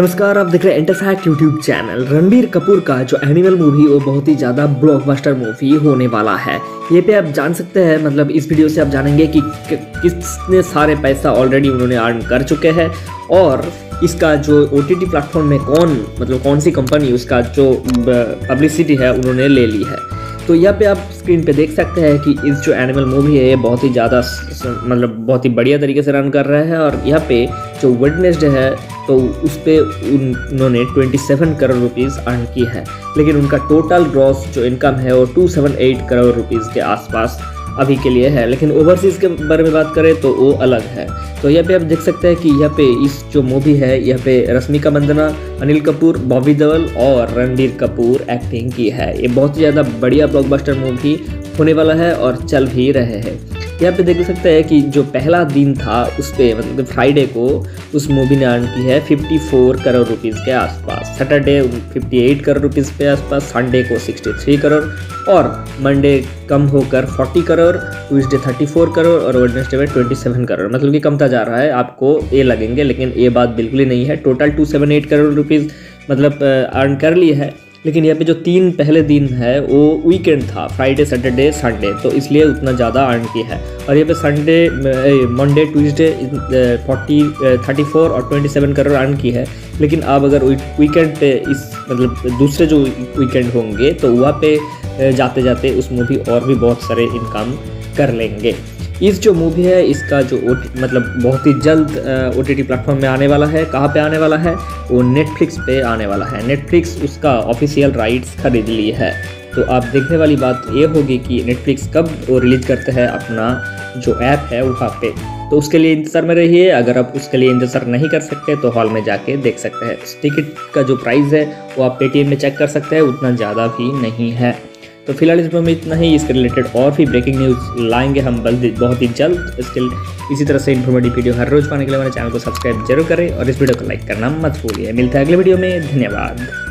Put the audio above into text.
नमस्कार, आप देख रहे हैं Interfact YouTube channel Ranbir Kapoor का जो एनिमल मूवी वो बहुत ही ज़्यादा ब्लॉकबस्टर मूवी होने वाला है। ये पे आप जान सकते हैं मतलब इस वीडियो से आप जानेंगे कि कितने सारे पैसा ऑलरेडी उन्होंने अर्न कर चुके हैं और इसका जो ओ टी प्लेटफॉर्म में कौन मतलब कौन सी कंपनी उसका जो पब्लिसिटी है, उन्होंने ले ली है। तो यहाँ पे आप स्क्रीन पे देख सकते हैं कि इस जो एनिमल मूवी है, ये बहुत ही ज़्यादा मतलब बहुत ही बढ़िया तरीके से रन कर रहा है और यहाँ पे जो वेडनेसडे है तो उस पर उन्होंने 27 करोड़ रुपीस अर्न की है। लेकिन उनका टोटल ग्रॉस जो इनकम है वो 278 करोड़ रुपीस के आसपास अभी के लिए है। लेकिन ओवरसीज़ के बारे में बात करें तो वो अलग है। तो यहाँ पे आप देख सकते हैं कि यहाँ पे इस जो मूवी है, यहाँ पे रश्मिका मंदना, अनिल कपूर, बॉबी देओल और रणबीर कपूर एक्टिंग की है। ये बहुत ही ज़्यादा बढ़िया ब्लॉकबस्टर मूवी होने वाला है और चल भी रहे हैं। यहाँ पे देख सकते हैं कि जो पहला दिन था उस पर मतलब फ्राइडे को, उस मूवी ने अर्न की है 54 करोड़ रुपीस के आसपास। सैटरडे 58 करोड़ रुपीस के आसपास संडे को 63 करोड़ और मंडे कम होकर 40 करोड़ ट्यूसडे 34 करोड़ और वेडनेसडे में 27 करोड़ मतलब कि कमता जा रहा है, आपको ये लगेंगे, लेकिन ये बात बिल्कुल ही नहीं है। टोटल 278 करोड़ रुपीज़ मतलब अर्न कर ली है। लेकिन यहाँ पे जो तीन पहले दिन है, वो वीकेंड था फ्राइडे सैटरडे संडे तो इसलिए उतना ज़्यादा अर्न किया है। और यहाँ पे Sunday Monday Tuesday forty thirty four और ट्वेंटी सेवन करोड़ अर्न की है। लेकिन आप अगर वीकेंड पे इस मतलब दूसरे जो वीकेंड होंगे तो वहाँ पे जाते जाते उस मूवी और भी बहुत सारे इनकम कर लेंगे। इस जो मूवी है, इसका जो OT मतलब बहुत ही जल्द ओ टी प्लेटफॉर्म में आने वाला है। कहाँ पे आने वाला है? वो नेटफ्लिक्स पे आने वाला है। नेटफ्लिक्स उसका ऑफिशियल राइट्स खरीद ली है। तो आप देखने वाली बात ये होगी कि नेटफ्लिक्स कब वो रिलीज़ करते हैं अपना जो ऐप है वहाँ पे। तो उसके लिए इंतज़ार में रहिए। अगर आप उसके लिए इंतज़ार नहीं कर सकते तो हॉल में जाके देख सकते हैं। टिकट का जो प्राइस है, वो आप पेटीएम में चेक कर सकते हैं। उतना ज़्यादा भी नहीं है। तो फ़िलहाल इस वीडियो में इतना ही। इसके रिलेटेड और भी ब्रेकिंग न्यूज़ लाएँगे हम बल्द बहुत ही जल्द। इसके इसी तरह से इन्फॉर्मेटिव वीडियो हर रोज़ पाने के लिए हमारे चैनल को सब्सक्राइब ज़रूर करें और इस वीडियो को लाइक करना मत भूलिए। मिलते हैं अगले वीडियो में। धन्यवाद।